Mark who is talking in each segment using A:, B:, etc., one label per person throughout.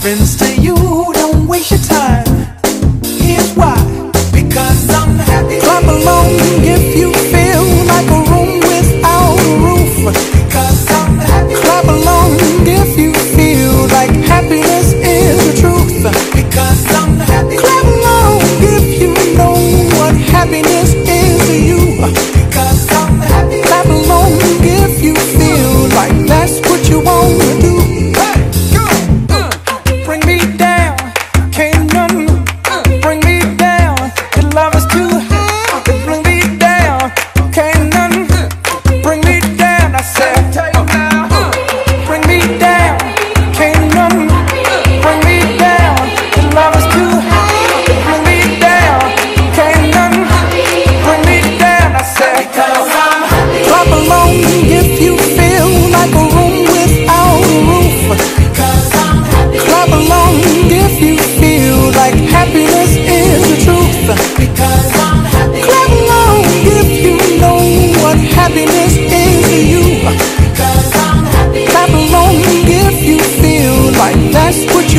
A: friends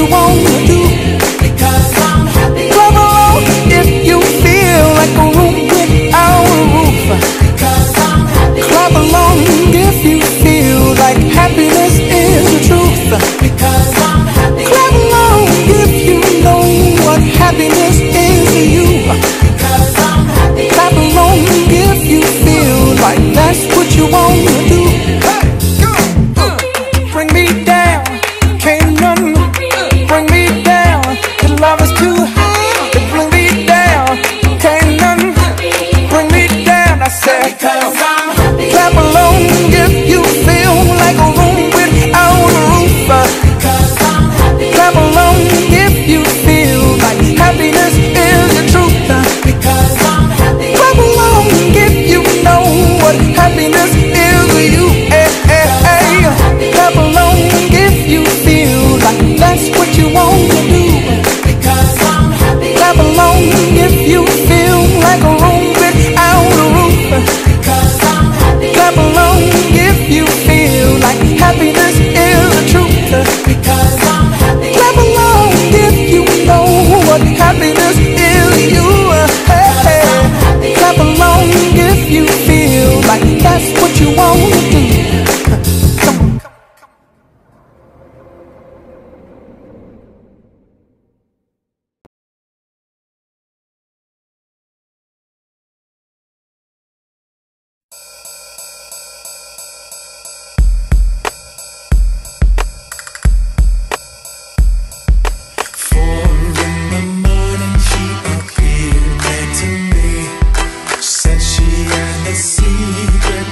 A: you want. Because I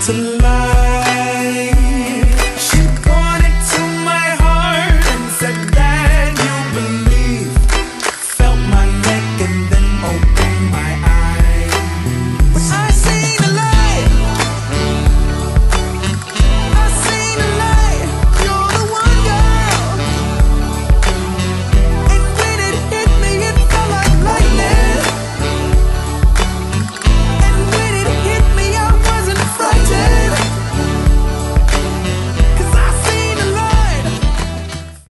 A: The a.